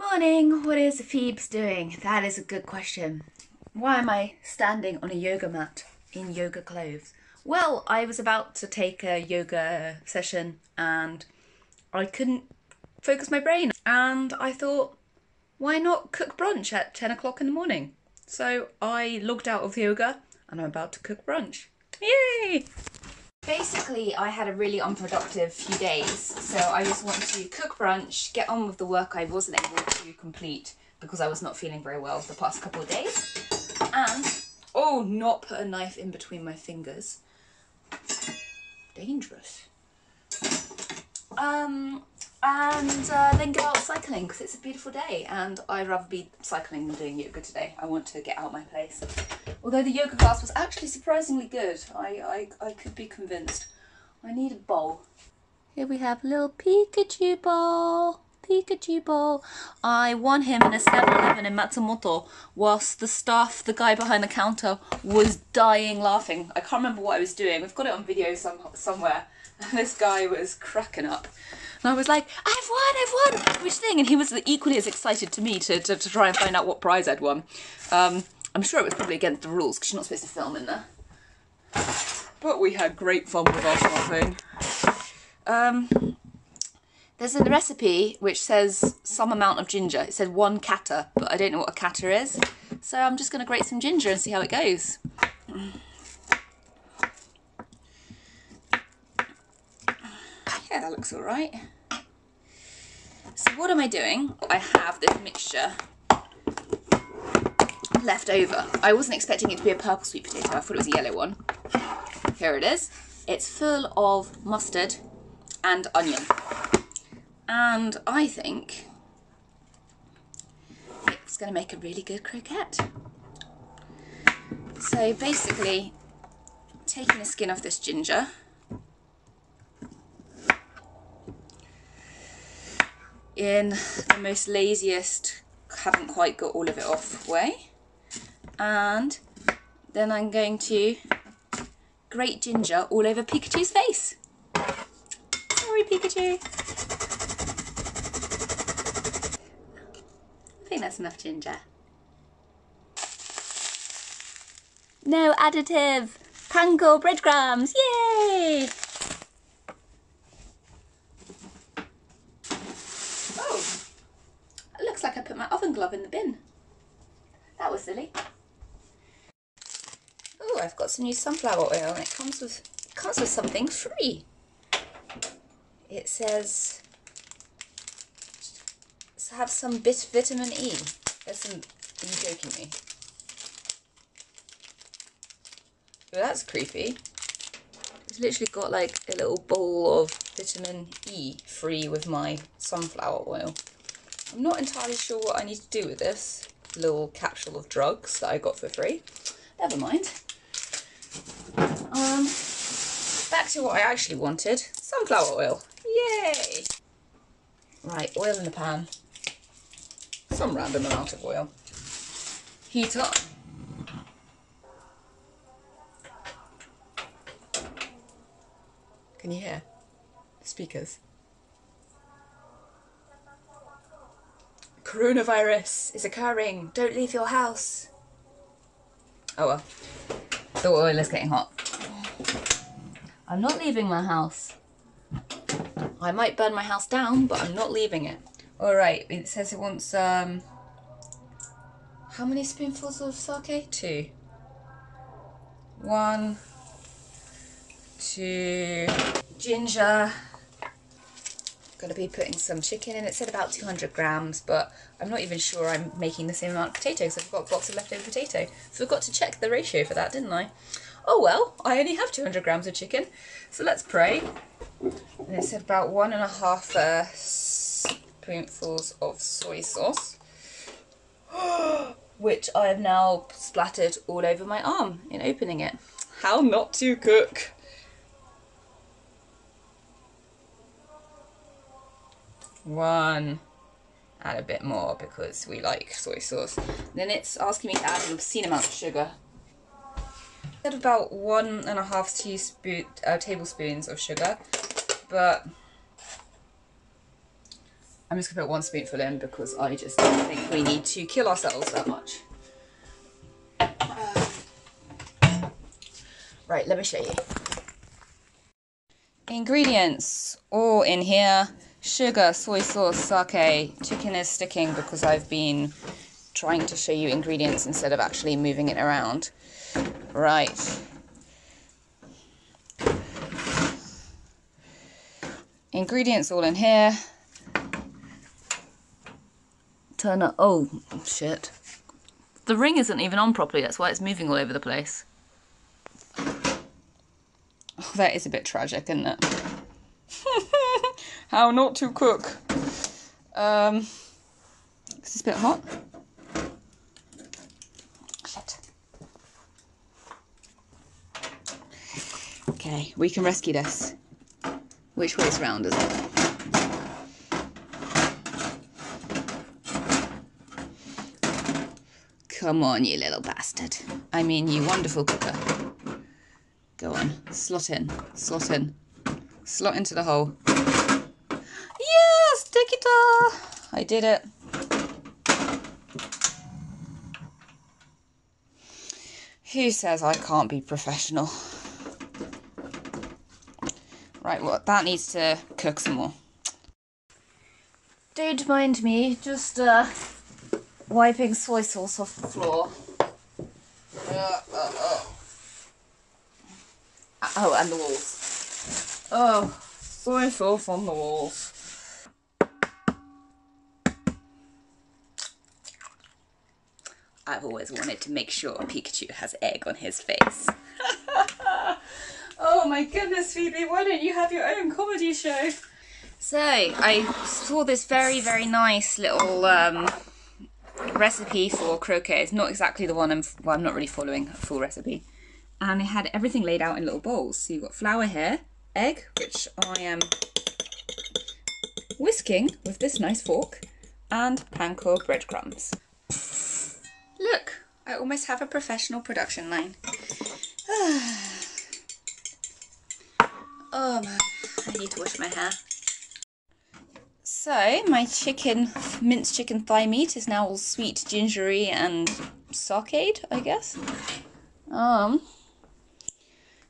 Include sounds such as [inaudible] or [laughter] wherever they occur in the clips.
Morning, what is Phoebes doing? That is a good question. Why am I standing on a yoga mat in yoga clothes? Well, I was about to take a yoga session and I couldn't focus my brain. And I thought, why not cook brunch at 10 o'clock in the morning? So I logged out of yoga and I'm about to cook brunch. Yay! Basically, I had a really unproductive few days, so I just want to cook brunch, get on with the work I wasn't able to complete because I was not feeling very well the past couple of days, and, oh, not put a knife in between my fingers. Dangerous. Um, and uh, then go out cycling because it's a beautiful day and I'd rather be cycling than doing yoga today. I want to get out my place. Although the yoga class was actually surprisingly good, I, I, I could be convinced. I need a bowl. Here we have a little Pikachu bowl. Pikachu bowl. I won him in a 7-Eleven in Matsumoto whilst the staff, the guy behind the counter, was dying laughing. I can't remember what I was doing. We've got it on video some, somewhere. [laughs] This guy was cracking up. And I was like, I've won, I've won! Which thing? And he was equally as excited to me to, to, to try and find out what prize I'd won. Um, I'm sure it was probably against the rules because you're not supposed to film in there. But we had great fun with our smartphone. Um, there's a recipe which says some amount of ginger. It said one kata, but I don't know what a kata is. So I'm just going to grate some ginger and see how it goes. Yeah, that looks all right. So what am I doing? I have this mixture left over. I wasn't expecting it to be a purple sweet potato. I thought it was a yellow one. Here it is. It's full of mustard and onion. And I think it's going to make a really good croquette. So basically, taking the skin off this ginger, in the most laziest, haven't quite got all of it off way. And then I'm going to grate ginger all over Pikachu's face. Sorry, Pikachu. I think that's enough ginger. No additive! Panko breadcrumbs! Yay! Looks like I put my oven glove in the bin. That was silly. Oh, I've got some new sunflower oil and it comes with it comes with something free. It says have some bit vitamin E. There's some are you joking me? Well, that's creepy. It's literally got like a little bowl of vitamin E free with my sunflower oil. I'm not entirely sure what I need to do with this little capsule of drugs that I got for free. Never mind. Um, back to what I actually wanted. Sunflower oil. Yay! Right, oil in the pan. Some random amount of oil. Heat up. Can you hear? Speakers. Coronavirus is occurring. Don't leave your house. Oh well. The oil is getting hot. I'm not leaving my house. I might burn my house down, but I'm not leaving it. Alright, it says it wants, um... How many spoonfuls of sake? Two. One. Two. Ginger going to be putting some chicken in. It said about 200 grams, but I'm not even sure I'm making the same amount of potatoes. I've got a box of leftover potato. Forgot to check the ratio for that, didn't I? Oh well, I only have 200 grams of chicken. So let's pray. And it said about one and a half uh, spoonfuls of soy sauce. [gasps] which I have now splattered all over my arm in opening it. How not to cook. One add a bit more because we like soy sauce then it's asking me to add an obscene amount of sugar add about one and a half teaspoon uh, tablespoons of sugar but I'm just gonna put one spoonful in because I just don't think we need to kill ourselves that much. Right, let me show you. Ingredients all in here. Sugar, soy sauce, sake. Chicken is sticking because I've been trying to show you ingredients instead of actually moving it around. Right. Ingredients all in here. Turn it. Oh, shit. The ring isn't even on properly, that's why it's moving all over the place. Oh, [laughs] that is a bit tragic, isn't it? [laughs] How not to cook. Um, is this a bit hot? Shit. Okay, we can rescue this. Which way's round is it? Come on, you little bastard. I mean, you wonderful cooker. Go on, slot in, slot in, slot into the hole. Yes, all. I did it. Who says I can't be professional? Right, well, that needs to cook some more. Don't mind me, just uh, wiping soy sauce off the floor. Uh, uh, uh. Oh, and the walls. Oh, soy sauce on the walls. I've always wanted to make sure Pikachu has egg on his face. [laughs] oh my goodness, Phoebe, why don't you have your own comedy show? So, I saw this very, very nice little um, recipe for croquette. It's not exactly the one I'm, well, I'm not really following a full recipe. And it had everything laid out in little bowls. So you've got flour here, egg, which I am whisking with this nice fork, and panko breadcrumbs. Look, I almost have a professional production line. [sighs] oh man, I need to wash my hair. So, my chicken, minced chicken thigh meat is now all sweet, gingery, and sakeed, I guess. Um,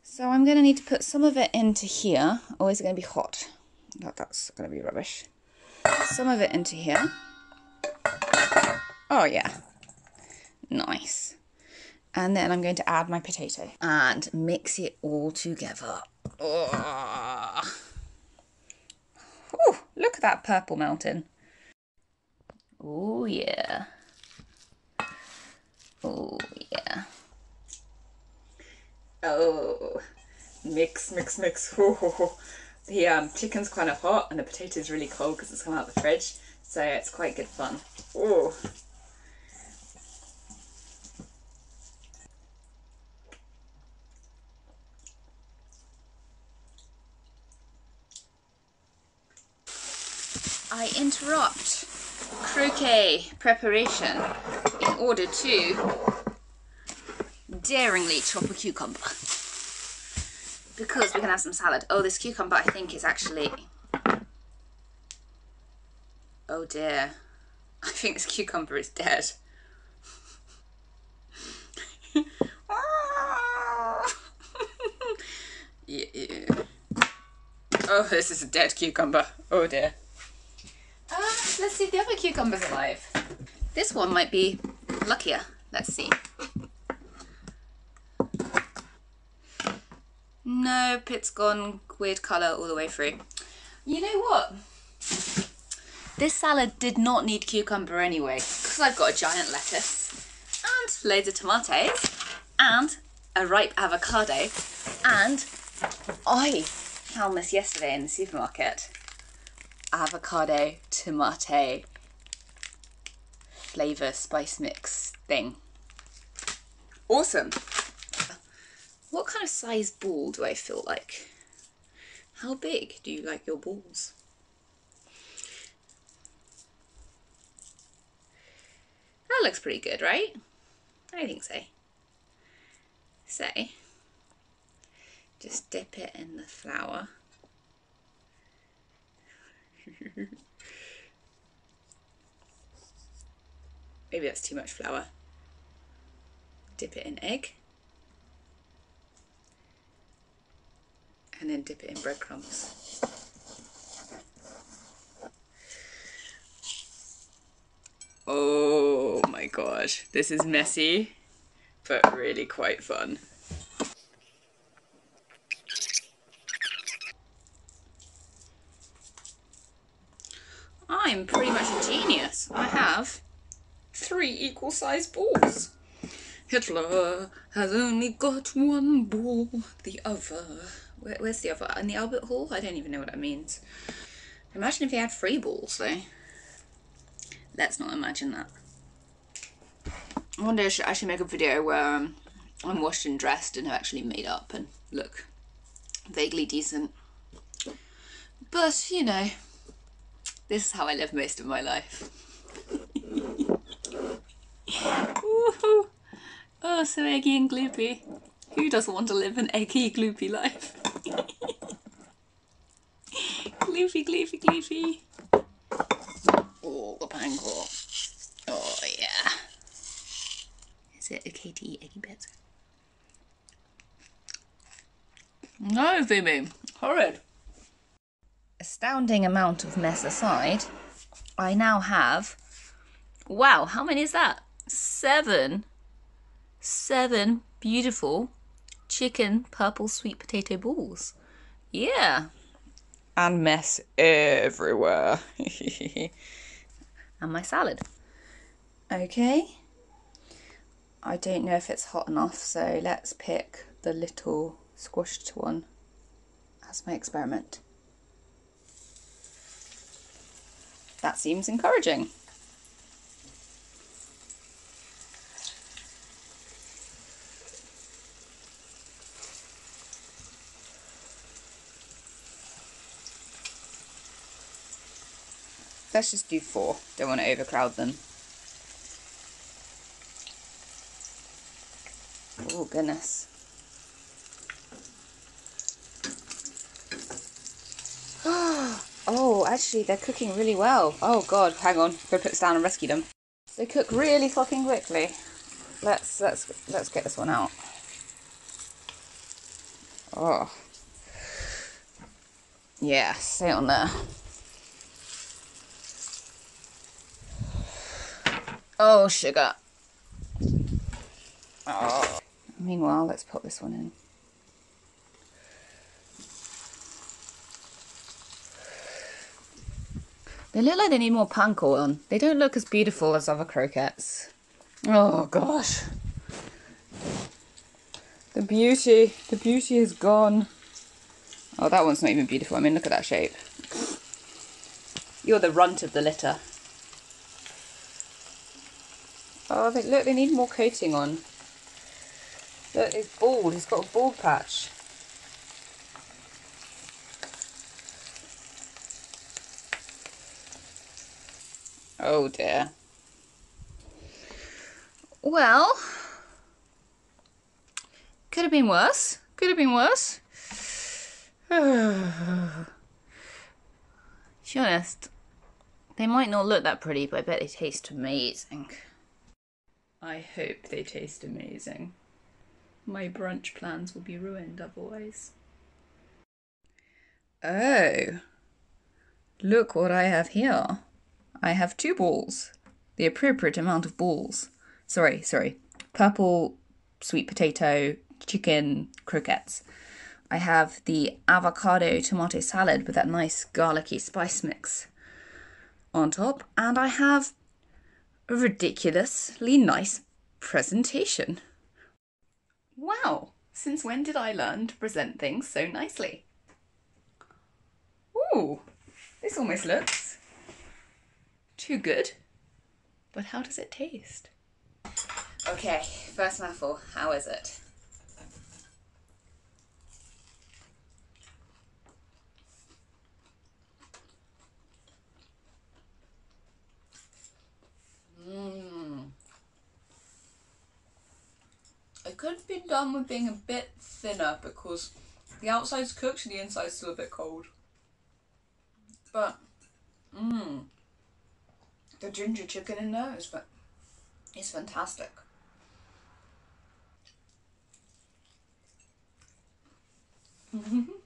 so I'm going to need to put some of it into here. Oh, is it going to be hot? That, that's going to be rubbish. Some of it into here. Oh, yeah. Nice. And then I'm going to add my potato and mix it all together. Oh. Look at that purple mountain. Oh, yeah. Oh, yeah. Oh, mix, mix, mix. [laughs] The um, chicken's kind of hot and the potato's really cold because it's come out of the fridge. So it's quite good fun. Oh. I interrupt croquette preparation in order to daringly chop a cucumber because we can have some salad. Oh, this cucumber I think is actually... Oh dear. I think this cucumber is dead. [laughs] yeah. Oh, this is a dead cucumber. Oh dear. Let's see if the other cucumber's alive. This one might be luckier. Let's see. Nope, it's gone weird colour all the way through. You know what? This salad did not need cucumber anyway, because I've got a giant lettuce and loads of tomatoes and a ripe avocado and I found this yesterday in the supermarket. Avocado tomato flavour spice mix thing. Awesome. What kind of size ball do I feel like? How big do you like your balls? That looks pretty good, right? I think so. So, just dip it in the flour. [laughs] Maybe that's too much flour. Dip it in egg. And then dip it in breadcrumbs. Oh my gosh, this is messy, but really quite fun. I'm pretty much a genius. I have three equal sized balls. Hitler has only got one ball, the other. Where, where's the other? In the Albert Hall? I don't even know what that means. Imagine if he had three balls, though. Let's not imagine that. One day I should actually make a video where um, I'm washed and dressed and have actually made up and look vaguely decent. But, you know, this is how I live most of my life. oh, so eggy and gloopy. Who doesn't want to live an eggy, gloopy life? gloopy, gloopy, gloopy. Oh, the pancake. Oh, yeah. Is it okay to eat eggy bits? No, Phoebe. Horrid astounding amount of mess aside, I now have. Wow, how many is that? Seven. Seven beautiful chicken purple sweet potato balls. Yeah. And mess everywhere. [laughs] and my salad. Okay. I don't know if it's hot enough, so let's pick the little squashed one as my experiment. That seems encouraging. Let's just do four. Don't want to overcrowd them. Oh goodness. Oh, actually, they're cooking really well. Oh god, hang on. Go put this down and rescue them. They cook really fucking quickly. Let's let's let's get this one out. Oh. Yeah, stay on there. Oh, sugar. Oh. Meanwhile, let's put this one in. They look like they need more panko on. They don't look as beautiful as other croquettes. Oh gosh. The beauty, the beauty is gone. Oh, that one's not even beautiful. I mean, look at that shape. You're the runt of the litter. Oh, they, look, they need more coating on. Look, he's bald. He's got a bald patch. Oh dear. Well, could have been worse. Could have been worse. [sighs] to be honest, they might not look that pretty, but I bet they taste amazing. I hope they taste amazing. My brunch plans will be ruined otherwise. Oh, look what I have here. I have two balls, the appropriate amount of balls. Sorry, sorry. Purple sweet potato chicken croquettes. I have the avocado tomato salad with that nice garlicky spice mix on top, and I have a ridiculously nice presentation. Wow, since when did I learn to present things so nicely? Ooh, this almost looks too good. But how does it taste? Okay, first mouthful. How is it? Mmm. It could have been done with being a bit thinner because the outside's cooked and the inside's still a bit cold. But, mmm the ginger chicken in there is is fantastic. [laughs]